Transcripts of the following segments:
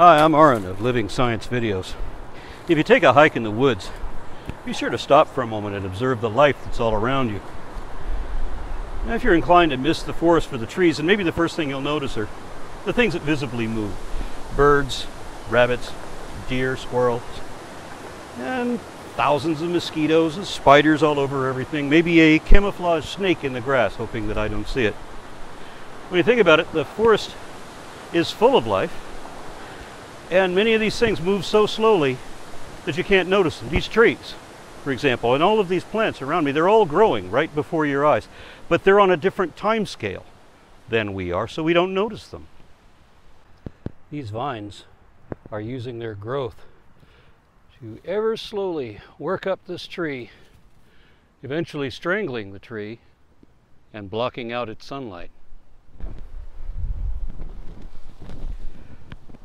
Hi, I'm Aron of Living Science Videos. If you take a hike in the woods, be sure to stop for a moment and observe the life that's all around you. Now, if you're inclined to miss the forest for the trees, then maybe the first thing you'll notice are the things that visibly move birds, rabbits, deer, squirrels, and thousands of mosquitoes and spiders all over everything. Maybe a camouflage snake in the grass, hoping that I don't see it. When you think about it, the forest is full of life, and many of these things move so slowly that you can't notice them. These trees, for example, and all of these plants around me, they're all growing right before your eyes, but they're on a different time scale than we are, so we don't notice them. These vines are using their growth to ever slowly work up this tree, eventually strangling the tree and blocking out its sunlight.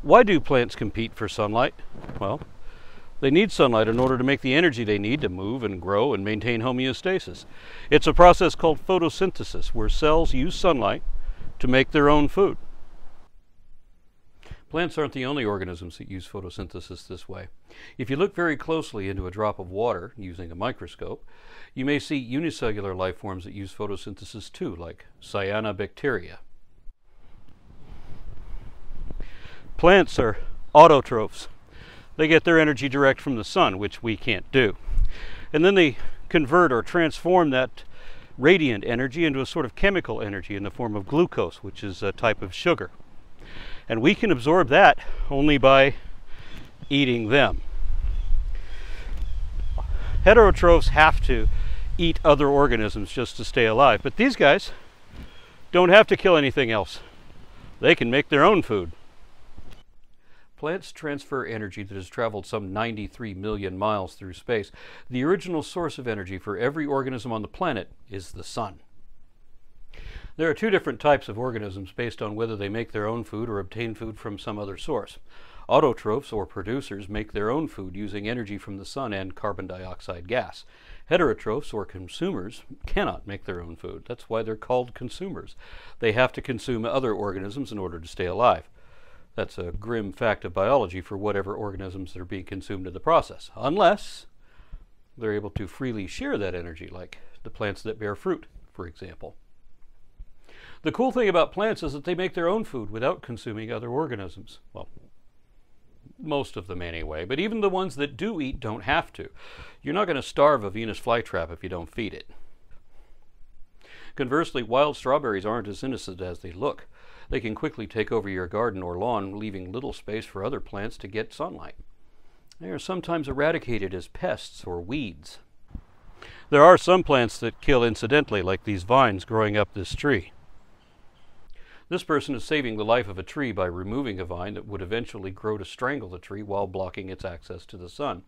Why do plants compete for sunlight? Well, they need sunlight in order to make the energy they need to move and grow and maintain homeostasis. It's a process called photosynthesis, where cells use sunlight to make their own food. Plants aren't the only organisms that use photosynthesis this way. If you look very closely into a drop of water using a microscope, you may see unicellular life forms that use photosynthesis too, like cyanobacteria. Plants are autotrophs. They get their energy direct from the sun, which we can't do. And then they convert or transform that radiant energy into a sort of chemical energy in the form of glucose, which is a type of sugar. And we can absorb that only by eating them. Heterotrophs have to eat other organisms just to stay alive, but these guys don't have to kill anything else. They can make their own food. Plants transfer energy that has traveled some 93 million miles through space. The original source of energy for every organism on the planet is the sun. There are two different types of organisms based on whether they make their own food or obtain food from some other source. Autotrophs, or producers, make their own food using energy from the sun and carbon dioxide gas. Heterotrophs, or consumers, cannot make their own food. That's why they're called consumers. They have to consume other organisms in order to stay alive. That's a grim fact of biology for whatever organisms that are being consumed in the process, unless they're able to freely share that energy, like the plants that bear fruit, for example. The cool thing about plants is that they make their own food without consuming other organisms. Well, most of them anyway, but even the ones that do eat don't have to. You're not going to starve a Venus flytrap if you don't feed it. Conversely, wild strawberries aren't as innocent as they look. They can quickly take over your garden or lawn, leaving little space for other plants to get sunlight. They are sometimes eradicated as pests or weeds. There are some plants that kill incidentally, like these vines growing up this tree. This person is saving the life of a tree by removing a vine that would eventually grow to strangle the tree while blocking its access to the sun.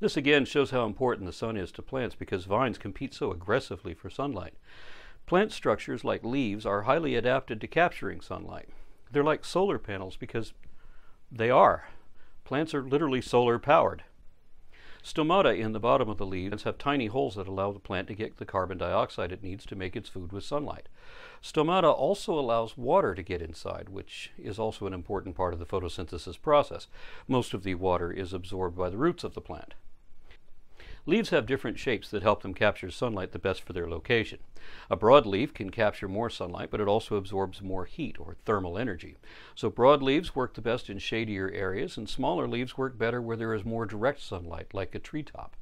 This again shows how important the sun is to plants because vines compete so aggressively for sunlight. Plant structures like leaves are highly adapted to capturing sunlight. They're like solar panels because they are. Plants are literally solar powered. Stomata in the bottom of the leaves have tiny holes that allow the plant to get the carbon dioxide it needs to make its food with sunlight. Stomata also allows water to get inside, which is also an important part of the photosynthesis process. Most of the water is absorbed by the roots of the plant. Leaves have different shapes that help them capture sunlight the best for their location. A broad leaf can capture more sunlight, but it also absorbs more heat or thermal energy. So broad leaves work the best in shadier areas, and smaller leaves work better where there is more direct sunlight, like a treetop.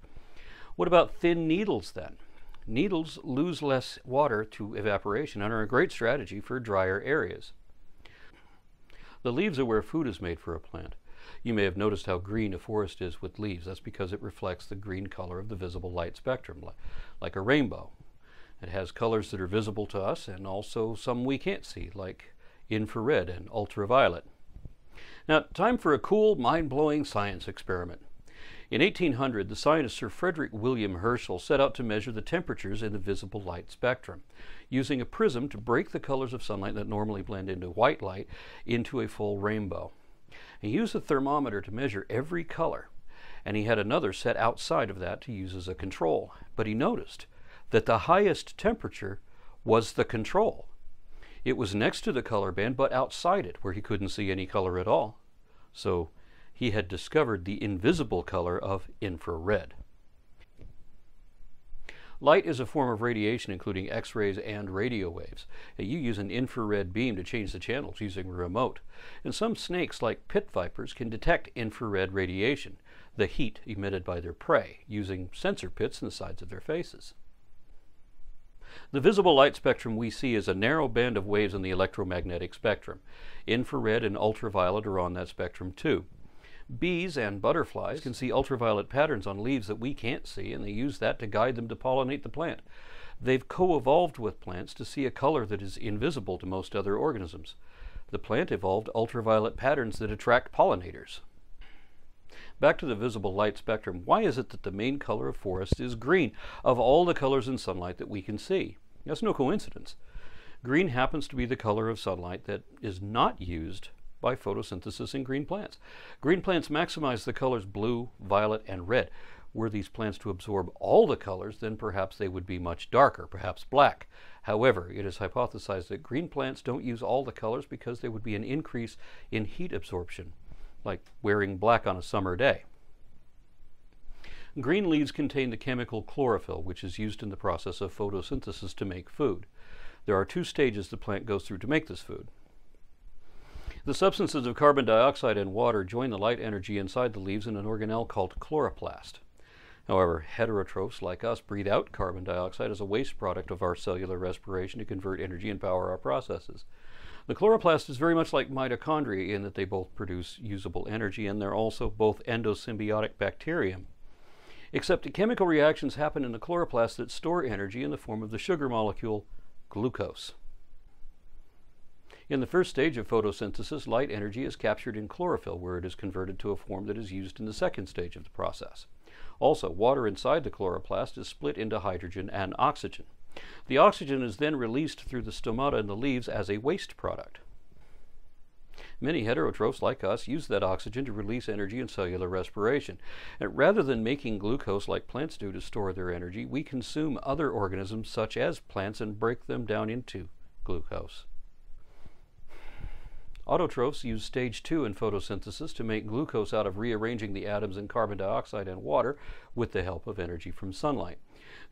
What about thin needles then? Needles lose less water to evaporation and are a great strategy for drier areas. The leaves are where food is made for a plant. You may have noticed how green a forest is with leaves. That's because it reflects the green color of the visible light spectrum, like a rainbow. It has colors that are visible to us and also some we can't see, like infrared and ultraviolet. Now, time for a cool, mind-blowing science experiment. In 1800, the scientist Sir Frederick William Herschel set out to measure the temperatures in the visible light spectrum, using a prism to break the colors of sunlight that normally blend into white light into a full rainbow. He used a thermometer to measure every color, and he had another set outside of that to use as a control. But he noticed that the highest temperature was the control. It was next to the color band, but outside it, where he couldn't see any color at all. So he had discovered the invisible color of infrared. Light is a form of radiation including X rays and radio waves. You use an infrared beam to change the channels using a remote. And some snakes, like pit vipers, can detect infrared radiation, the heat emitted by their prey, using sensor pits in the sides of their faces. The visible light spectrum we see is a narrow band of waves in the electromagnetic spectrum. Infrared and ultraviolet are on that spectrum too. Bees and butterflies can see ultraviolet patterns on leaves that we can't see, and they use that to guide them to pollinate the plant. They've co evolved with plants to see a color that is invisible to most other organisms. The plant evolved ultraviolet patterns that attract pollinators. Back to the visible light spectrum, why is it that the main color of forest is green of all the colors in sunlight that we can see? That's no coincidence. Green happens to be the color of sunlight that is not used by photosynthesis in green plants. Green plants maximize the colors blue, violet, and red. Were these plants to absorb all the colors, then perhaps they would be much darker, perhaps black. However, it is hypothesized that green plants don't use all the colors because there would be an increase in heat absorption, like wearing black on a summer day. Green leaves contain the chemical chlorophyll, which is used in the process of photosynthesis to make food. There are two stages the plant goes through to make this food. The substances of carbon dioxide and water join the light energy inside the leaves in an organelle called chloroplast. However, heterotrophs like us breathe out carbon dioxide as a waste product of our cellular respiration to convert energy and power our processes. The chloroplast is very much like mitochondria in that they both produce usable energy and they're also both endosymbiotic bacterium. Except that chemical reactions happen in the chloroplast that store energy in the form of the sugar molecule glucose. In the first stage of photosynthesis, light energy is captured in chlorophyll, where it is converted to a form that is used in the second stage of the process. Also, water inside the chloroplast is split into hydrogen and oxygen. The oxygen is then released through the stomata in the leaves as a waste product. Many heterotrophs like us use that oxygen to release energy in cellular respiration. And rather than making glucose like plants do to store their energy, we consume other organisms such as plants and break them down into glucose. Autotrophs use stage two in photosynthesis to make glucose out of rearranging the atoms in carbon dioxide and water with the help of energy from sunlight.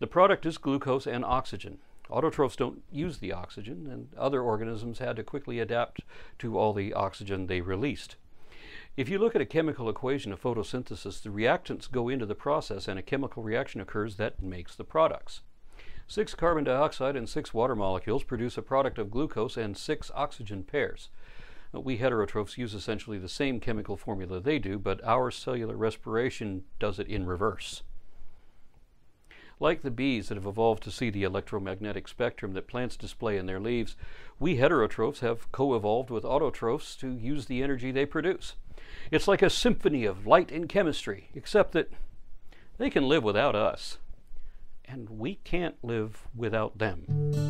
The product is glucose and oxygen. Autotrophs don't use the oxygen, and other organisms had to quickly adapt to all the oxygen they released. If you look at a chemical equation of photosynthesis, the reactants go into the process and a chemical reaction occurs that makes the products. Six carbon dioxide and six water molecules produce a product of glucose and six oxygen pairs. We heterotrophs use essentially the same chemical formula they do, but our cellular respiration does it in reverse. Like the bees that have evolved to see the electromagnetic spectrum that plants display in their leaves, we heterotrophs have co evolved with autotrophs to use the energy they produce. It's like a symphony of light and chemistry, except that they can live without us, and we can't live without them.